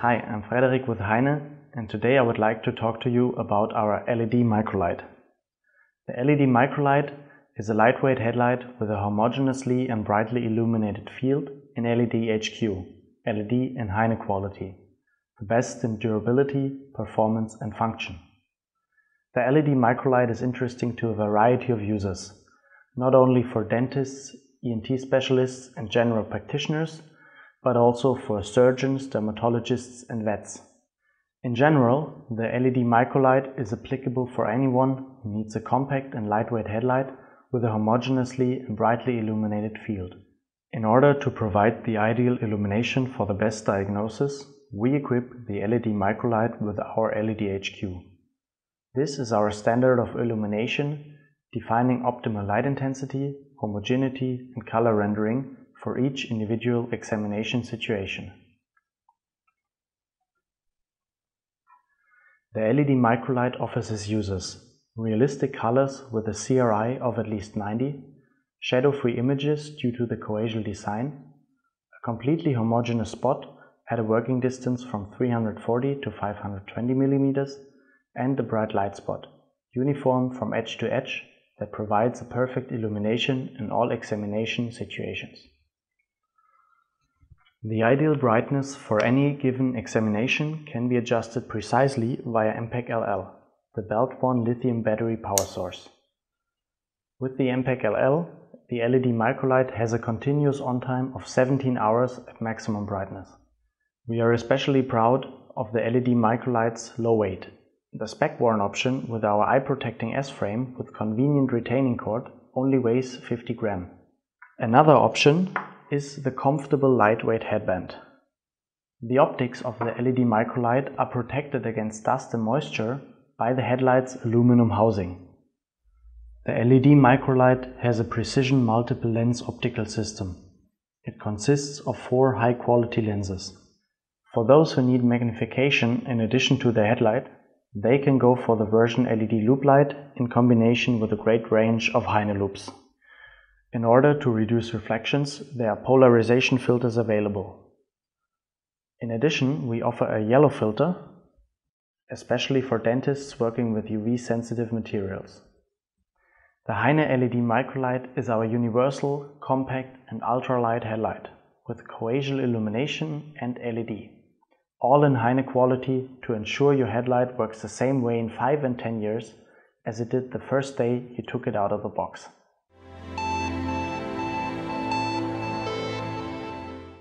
Hi, I'm Frederik with Heine and today I would like to talk to you about our LED microlight. The LED microlight is a lightweight headlight with a homogeneously and brightly illuminated field in LED HQ, LED and Heine quality, the best in durability, performance and function. The LED microlight is interesting to a variety of users, not only for dentists, ENT specialists and general practitioners, but also for surgeons, dermatologists and vets. In general, the LED microlight is applicable for anyone who needs a compact and lightweight headlight with a homogeneously and brightly illuminated field. In order to provide the ideal illumination for the best diagnosis, we equip the LED microlight with our LED HQ. This is our standard of illumination, defining optimal light intensity, homogeneity and color rendering for each individual examination situation. The LED microlight offers its users realistic colors with a CRI of at least 90, shadow-free images due to the coaxial design, a completely homogeneous spot at a working distance from 340 to 520 mm, and a bright light spot, uniform from edge to edge, that provides a perfect illumination in all examination situations. The ideal brightness for any given examination can be adjusted precisely via mPack LL, the belt-worn lithium battery power source. With the mPack LL, the LED microlight has a continuous on-time of 17 hours at maximum brightness. We are especially proud of the LED microlight's low weight. The spec-worn option with our eye-protecting S-frame with convenient retaining cord only weighs 50 gram. Another option is the comfortable lightweight headband. The optics of the LED microlight are protected against dust and moisture by the headlight's aluminum housing. The LED microlight has a precision multiple lens optical system. It consists of four high quality lenses. For those who need magnification in addition to the headlight, they can go for the version LED LoupeLight in combination with a great range of Heine loupes. In order to reduce reflections, there are polarization filters available. In addition, we offer a yellow filter, especially for dentists working with UV sensitive materials. The Heine LED Microlight is our universal, compact and ultralight headlight with coaxial illumination and LED. All in Heine quality to ensure your headlight works the same way in 5 and 10 years as it did the first day you took it out of the box.